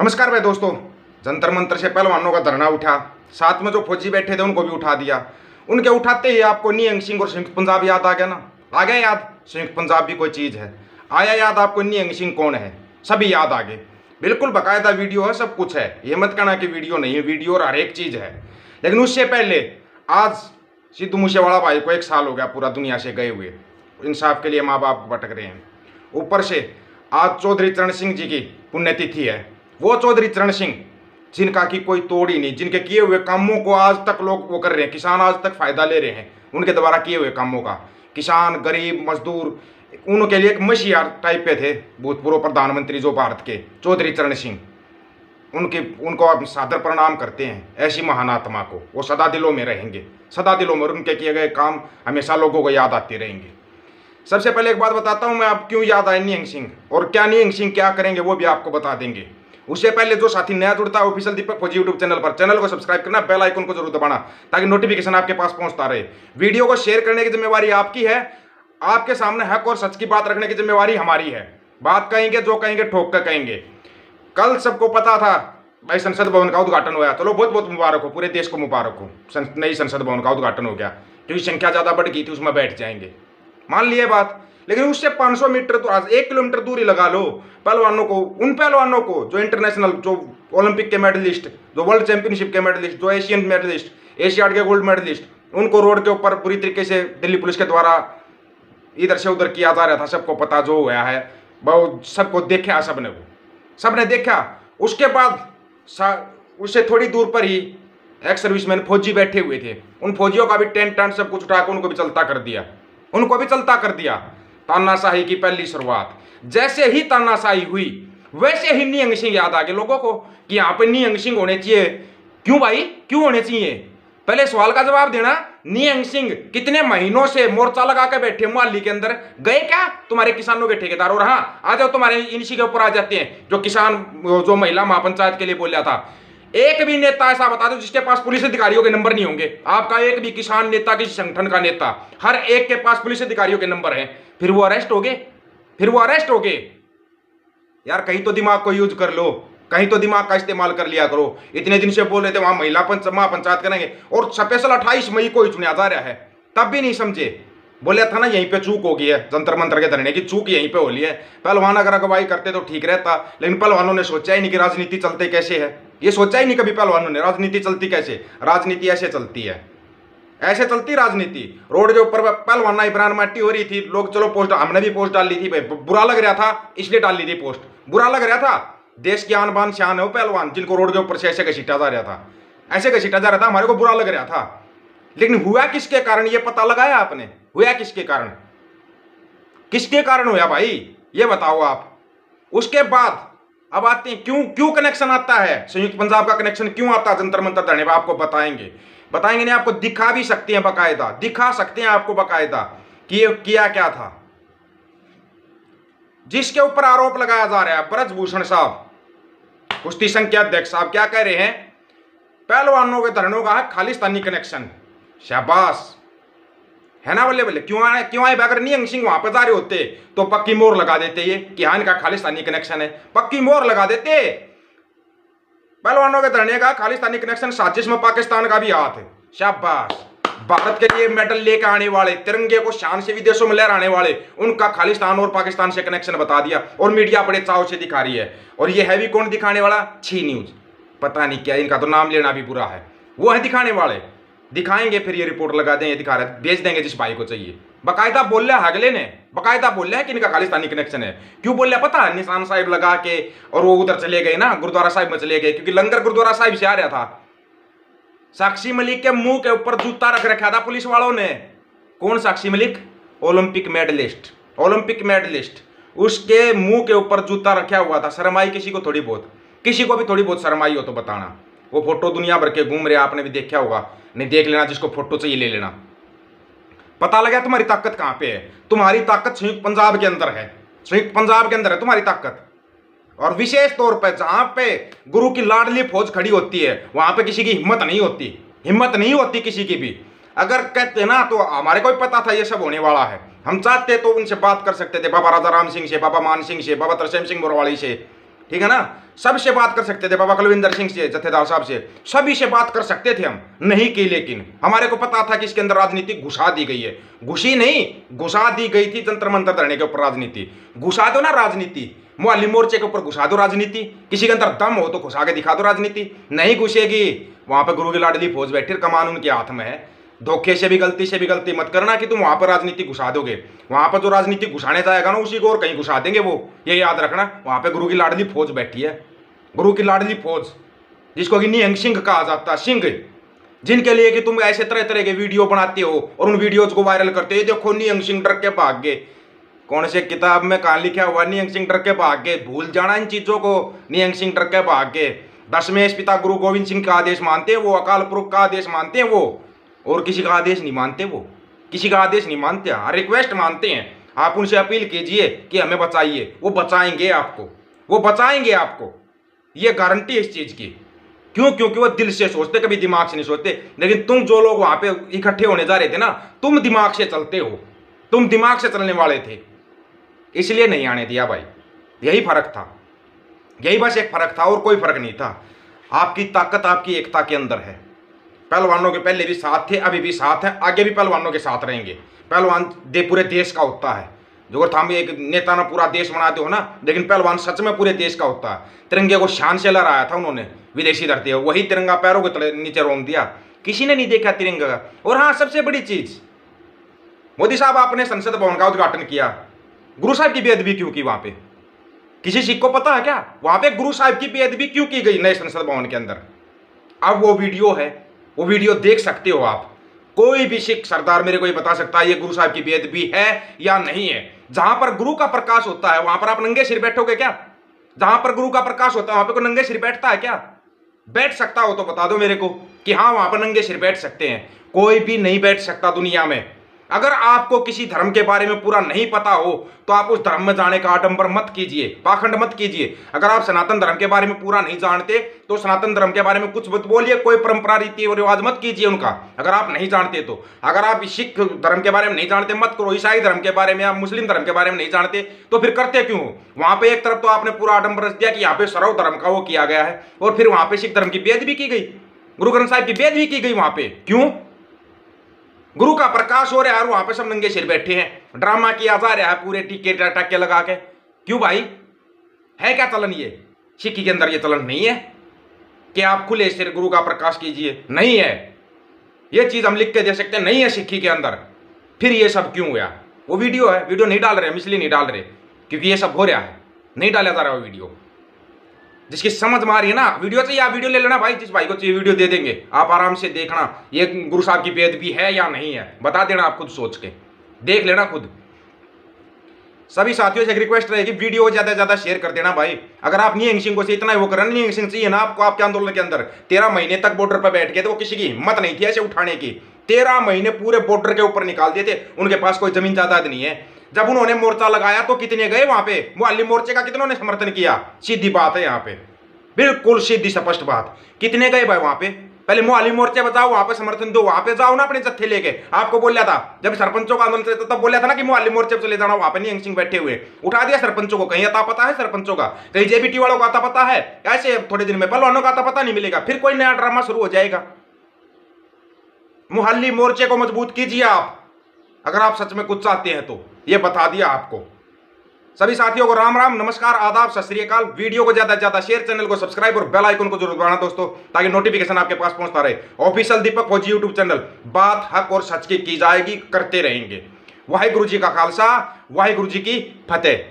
नमस्कार भाई दोस्तों। जंतर मंत्र से पहलवानों का धरना उठा। साथ में जो फौजी बैठे थे, उनको भी उठा दिया। उनके उठाते ही आपको नियंग सिंह और संयुक्त पंजाब याद आ गया ना? आ गया याद? संयुक्त पंजाब भी कोई चीज़ है। आया याद आपको नियंग सिंह कौन है? सभी याद आ गए। बिल्कुल बाकायदा वीडियो है, सब कुछ है। ये मत कहना कि वीडियो नहीं है, वीडियो और हर एक चीज़ है। लेकिन उससे पहले आज सिद्धू मूसेवाला भाई को एक साल हो गया पूरा दुनिया से गए हुए। इंसाफ के लिए माँ बाप भटक रहे हैं। ऊपर से आज चौधरी चरण सिंह जी की पुण्यतिथि है। वो चौधरी चरण सिंह, जिनका की कोई तोड़ ही नहीं, जिनके किए हुए कामों को आज तक लोग वो कर रहे हैं, किसान आज तक फ़ायदा ले रहे हैं, उनके द्वारा किए हुए कामों का। किसान, गरीब, मजदूर, उनके लिए एक मशीहार टाइप पे थे, भूतपूर्व प्रधानमंत्री जो भारत के, चौधरी चरण सिंह। उनके, उनको आप सादर प्रणाम करते हैं, ऐसी महान आत्मा को, वो सदा दिलों में रहेंगे, सदा दिलों में उनके किए गए काम हमेशा लोगों को याद आते रहेंगे। सबसे पहले एक बात बताता हूँ मैं, आप क्यों याद आए नियंग सिंह? और क्या नियंग सिंह क्या करेंगे, वो भी आपको बता देंगे। उससे पहले जो साथी नया जुड़ता है official Deepak Fauji YouTube channel पर। चैनल को सब्सक्राइब करना बेल आइकन को ज़रूर दबाना, ताकि नोटिफिकेशन आपके पास पहुँचता रहे। वीडियो को शेयर करने की जिम्मेवारी आपकी है। आपके सामने हक और सच की बात रखने की जिम्मेवारी हमारी है। बात कहेंगे, जो कहेंगे, ठोक कर कहेंगे। कल सबको पता था, भाई संसद भवन का उद्घाटन हुआ चलो, बहुत बहुत मुबारक हो, पूरे देश को मुबारक हो। नई संसद भवन का उद्घाटन हो गया। क्योंकि संख्या ज़्यादा बढ़ गई थी, उसमें बैठ जाएँगे। मान लिए बात। लेकिन उससे 500 मीटर तो आज एक किलोमीटर दूरी लगा लो पहलवानों को, उन पहलवानों को जो इंटरनेशनल जो ओलंपिक के मेडलिस्ट जो वर्ल्ड चैंपियनशिप के मेडलिस्ट जो एशियन मेडलिस्ट एशियाड के गोल्ड मेडलिस्ट उनको रोड के ऊपर बुरी तरीके से दिल्ली पुलिस के द्वारा इधर से उधर किया जा रहा था, सबको पता जो हुआ है बहुत सबको देखा सबने वो। सबने देखा, उसके बाद उससे थोड़ी दूर पर ही एक्स सर्विसमैन फौजी बैठे हुए थे। उन फौजियों का भी टेंट टेंट सब कुछ उठा के उनको भी चलता कर दिया। उनको भी चलता कर दिया। तानाशाही की पहली शुरुआत। जैसे ही तानाशाही हुई, वैसे ही नियंग सिंह याद आ गए लोगों को कि यहाँ पे नियंग सिंह होने चाहिए। क्यों भाई? क्यों होने चाहिए? पहले सवाल का जवाब देना, नियंग सिंह कितने महीनों से मोर्चा लगा के बैठे मोहाली के अंदर? गए क्या? तुम्हारे किसानों के ठेकेदार और हाँ आ जाओ तुम्हारे इनिशी के ऊपर आ जाते हैं, जो किसान, जो महिला महापंचायत के लिए बोल बोलिया था। एक भी नेता ऐसा बता दो जिसके पास पुलिस अधिकारियों के नंबर नहीं होंगे। आपका एक भी किसान नेता, किसी संगठन का नेता, हर एक के पास पुलिस अधिकारियों के नंबर है। फिर वो अरेस्ट हो गए। फिर वो अरेस्ट हो गए। यार, कहीं तो दिमाग को यूज़ कर लो। कहीं तो दिमाग का इस्तेमाल कर लिया करो। इतने दिन से बोल रहे थे, वहाँ महिला पंच करेंगे। और स्पेशल अट्ठाईस मई को ही चुना जा रहा है। तब भी नहीं समझे। बोले, था ना, यहीं पे चूक होगी है। जंतर मंत्र के धरने की चूक यहीं पे हो ली है। पहलवान अगर अगवाई करते तो ठीक रहता। लेकिन पहलवानों ने सोचा ही नहीं कि राजनीति चलते कैसे है। ये सोचा ही नहीं कभी पहलवानों ने। राजनीति चलती कैसे? राजनीति ऐसे चलती है। ऐसे चलती राजनीति। रोड के ऊपर पहलवाना इब्रान मट्टी हो रही थी। लोग, चलो, पोस्ट, हमने भी पोस्ट डाल ली थी भाई। बुरा लग रहा था, इसलिए डाल ली थी पोस्ट। बुरा लग रहा था, देश की आन बान शान है वो पहलवान, जिनको रोड के ऊपर से ऐसे घसीटा जा रहा था। ऐसे घसीटा जा रहा था, हमारे को बुरा लग रहा था। लेकिन हुआ किसके कारण, ये पता लगाया आपने? हुआ किसके कारण? किसके कारण हुआ भाई? ये बताओ आप। उसके बाद, अब आते हैं, क्यों क्यों कनेक्शन आता है? संयुक्त पंजाब का कनेक्शन क्यों आता है? जंतर मंतर धरने आपको बताएँगे। बताएँगे नहीं, आपको दिखा भी सकते हैं बकायदा, दिखा सकते हैं आपको बकायदा कि ये किया क्या था। जिसके ऊपर आरोप लगाया जा रहा है, ब्रजभूषण साहब, कुश्ती संघ के अध्यक्ष साहब, क्या कह रहे हैं? पहलवानों के धरणों का है खालिस्तानी कनेक्शन शाबाश। है ना बल्ले बल्ले? क्यों आए क्यों आए अगर नियंग सिंह वहाँ पर जा रहे होते तो पक्की मोर लगा देते ये, कि हाँ इनका खालिस्तानी कनेक्शन है। पक्की मोर लगा देते पहलवानों के धरने का खालिस्तानी कनेक्शन साजिश में पाकिस्तान का भी हाथ है। शाबाश। भारत के लिए मेडल लेकर आने वाले, तिरंगे को शान से विदेशों में लहराने वाले, उनका खालिस्तान और पाकिस्तान से कनेक्शन बता दिया और मीडिया बड़े चाव से दिखा रही है। और ये है भी कौन दिखाने वाला? छी न्यूज़ पता नहीं क्या, इनका तो नाम लेना भी बुरा है। वो है दिखाने वाले। दिखाएँगे, फिर ये रिपोर्ट लगा देंगे दिखा रहे भेज देंगे जिस भाई को चाहिए। बकायदा बोल रहा है अगले ने, बकायदा बोल रहा है कि इनका खालिस्तानी कनेक्शन है। क्यों बोल रहा पता निशान साहिब लगा के, और वो उधर चले गए ना, गुरुद्वारा साहिब में चले गए, क्योंकि लंगर गुरुद्वारा साहिब से आ रहा था। साक्षी मलिक के मुँह के ऊपर जूता रख रखा था पुलिस वालों ने। कौन Sakshi Malik? Olympic medallist Olympic medallist उसके मुँह के ऊपर जूता रखा हुआ था। शरमाई किसी को थोड़ी बहुत, किसी को भी थोड़ी बहुत शरमाई हो तो बताना। वो फ़ोटो दुनिया भर के घूम रहे आपने भी देखा होगा। नहीं, देख लेना जिसको फ़ोटो चाहिए, ले लेना। पता लगा तुम्हारी ताकत कहाँ पे है? तुम्हारी ताकत संयुक्त पंजाब के अंदर है। संयुक्त पंजाब के अंदर है तुम्हारी ताकत। और विशेष तौर पर जहाँ पे गुरु की लाडली फौज खड़ी होती है, वहाँ पे किसी की हिम्मत नहीं होती। हिम्मत नहीं होती किसी की भी। अगर कहते ना तो हमारे को भी पता था ये सब होने वाला है। हम चाहते तो उनसे बात कर सकते थे, बाबा राजा राम सिंह से, बाबा मान सिंह से, बाबा तरसेम सिंह बोरवाड़ी से। ठीक है ना? सबसे बात कर सकते थे, बाबा कुलविंदर सिंह से, जथेदार साहब से। सभी से बात कर सकते थे हम, नहीं की लेकिन। हमारे को पता था कि इसके अंदर राजनीति घुसा दी गई है। घुसी नहीं, घुसा दी गई थी तंत्र मंत्र धरने के ऊपर राजनीति। घुसा दो ना राजनीति। मुआली मोर्चे के ऊपर घुसा दो राजनीति। किसी के अंदर दम हो तो घुसा के दिखा दो राजनीति। नहीं घुसेगी। वहाँ पर गुरु की लाडली फौज बैठी, कमान उनके हाथ में है। धोखे से भी गलती से भी गलती मत करना कि तुम वहाँ पर राजनीति घुसा दोगे। वहाँ पर जो राजनीति घुसाने जाएगा ना, उसी को और कहीं घुसा देंगे वो। ये याद रखना, वहाँ पे गुरु की लाडली फौज बैठी है। गुरु की लाडली फौज, जिसको कि निहंग सिंह कहा जाता सिंह। जिनके लिए कि तुम ऐसे तरह तरह के वीडियो बनाते हो और उन वीडियोज़ को वायरल करते हो। देखो निहंग सिंह डर के भाग गए। कौन से किताब में कहा लिखा हुआ निहंग सिंह डर के भाग गए। भूल जाना इन चीज़ों को। निहंग सिंह डर के भाग गए। दसवें पिता गुरु गोविंद सिंह का आदेश मानते हैं वो, अकाल पुरुष का आदेश मानते हैं वो। और किसी का आदेश नहीं मानते वो? किसी का आदेश नहीं मानते? हाँ रिक्वेस्ट मानते हैं। आप उनसे अपील कीजिए कि हमें बचाइए। वो बचाएँगे आपको। वो बचाएँगे आपको। ये गारंटी है इस चीज़ की। क्यों? क्योंकि वो दिल से सोचते, कभी दिमाग से नहीं सोचते। लेकिन तुम जो लोग वहाँ पे इकट्ठे होने जा रहे थे ना, तुम दिमाग से चलते हो। तुम दिमाग से चलने वाले थे। इसलिए नहीं आने दिया भाई। यही फ़र्क था। यही बस एक फ़र्क था और कोई फ़र्क नहीं था। आपकी ताकत आपकी एकता के अंदर है। पहलवानों के पहले भी साथ थे, अभी भी साथ हैं, आगे भी पहलवानों के साथ रहेंगे। पहलवान दे पूरे देश का होता है। जो हम एक नेता ना पूरा देश बनाते हो ना, लेकिन पहलवान सच में पूरे देश का होता है। तिरंगे को शान से लहराया था उन्होंने, विदेशी धरती है वही तिरंगा पैरों के तले नीचे रोक दिया। किसी ने नहीं देखा तिरंगा? का और हाँ सबसे बड़ी चीज़, मोदी साहब आपने संसद भवन का उद्घाटन किया। गुरु साहब की बेअदबी क्यों की वहाँ पे? किसी सिख को पता है क्या? वहाँ पे गुरु साहब की बेअदबी क्यों की गई नए संसद भवन के अंदर? अब वो वीडियो है वो वीडियो देख सकते हो आप। कोई भी सिख सरदार मेरे को ये बता सकता है, ये गुरु साहब की बेअदबी है या नहीं है। जहाँ पर गुरु का प्रकाश होता है, वहाँ पर आप नंगे सिर बैठोगे क्या? जहाँ पर गुरु का प्रकाश होता है, वहाँ पर कोई नंगे सिर बैठता है क्या? बैठ सकता हो तो बता दो मेरे को कि हाँ वहाँ पर नंगे सिर बैठ सकते हैं। कोई भी नहीं बैठ सकता दुनिया में। अगर आपको किसी धर्म के बारे में पूरा नहीं पता हो तो आप उस धर्म में जाने का आडंबर मत कीजिए, पाखंड मत कीजिए। अगर आप सनातन धर्म के बारे में पूरा नहीं जानते तो सनातन धर्म के बारे में कुछ मत बोलिए, कोई परंपरा, रीति और रिवाज मत कीजिए उनका। अगर आप नहीं जानते तो। अगर आप सिख धर्म के बारे में नहीं जानते, मत करो। ईसाई धर्म के बारे में या मुस्लिम धर्म के बारे में नहीं जानते तो फिर करते क्यों हो? वहाँ पर एक तरफ़ तो आपने पूरा आडंबर दिया कि यहाँ पे सर्व धर्म का वो किया गया है, और फिर वहाँ पर सिख धर्म की बेद भी की गई। गुरु ग्रंथ साहिब की बेद भी की गई वहाँ पे। क्यों? गुरु का प्रकाश हो रहा है और वहाँ पे सब नंगे सिर बैठे हैं। ड्रामा किया जा रहा है पूरे टीके टक्के लगा के। क्यों भाई? है क्या चलन ये? सिक्की के अंदर ये चलन नहीं है? कि आप खुले सिर गुरु का प्रकाश कीजिए। नहीं है। ये चीज़ हम लिख के दे सकते हैं, नहीं है सिक्की के अंदर। फिर ये सब क्यों हुआ? वो वीडियो है, वीडियो नहीं डाल रहे हम, इसलिए नहीं डाल रहे। क्योंकि ये सब हो रहा है। नहीं डाला जा रहा है वो वीडियो। जिसकी समझ में है ना, वीडियो चाहिए, आप वीडियो ले लेना भाई, जिस भाई को चाहिए वीडियो दे देंगे। आप आराम से देखना, ये गुरु साहब की बेद भी है या नहीं है, बता देना आप खुद सोच के। देख लेना खुद। सभी साथियों से एक रिक्वेस्ट रहेगी, वीडियो ज़्यादा से ज़्यादा शेयर कर देना भाई। अगर आप नियंग सिंह को से इतना वो करना नियंग सिंह चाहिए ना आपको आपके आंदोलन के अंदर। तेरह महीने तक बॉर्डर पर बैठ गए थे, वो किसी की हिम्मत नहीं थी ऐसे उठाने की। तेरह महीने पूरे बॉर्डर के ऊपर निकाल दिए थे, उनके पास कोई ज़मीन जायदाद नहीं है। जब उन्होंने मोर्चा लगाया तो कितने गए वहाँ पे? मुआलिम मोर्चे का कितनों ने समर्थन किया? सीधी बात है यहाँ पे। बिल्कुल सीधी, स्पष्ट बात। कितने गए भाई वहाँ पे? पहले मोहाली मोर्चे बताओ वहाँ पे समर्थन दो, वहाँ पे जाओ ना अपने जत्थे लेके। आपको बोल था, जब सरपंचों का आंदोलन चलता तब बोला था ना कि मोहाली मोर्चे चले जाना, वहाँ पे नहीं सिंह बैठे हुए। उठा दिया सरपंचों को, कहीं आता पता है सरपंचों का? कहीं जेबीटी वालों का आता पता है? ऐसे थोड़े दिन में, पहलवानों का आता पता नहीं मिलेगा, फिर कोई नया ड्रामा शुरू हो जाएगा। मोहल्ली मोर्चे को मज़बूत कीजिए आप। अगर आप सच में कुछ चाहते हैं तो। ये बता दिया आपको। सभी साथियों को राम राम, नमस्कार, आदाब, सत श्रीकाल वीडियो को ज़्यादा से ज़्यादा शेयर चैनल को सब्सक्राइब और बेल आइकन को ज़रूर बढ़ाना दोस्तों, ताकि नोटिफिकेशन आपके पास पहुँचता रहे। Official Deepak Fauji YouTube channel बात, हक और सच की की जाएगी, करते रहेंगे। वाहे गुरु जी का खालसा वाहे गुरु जी की फतेह।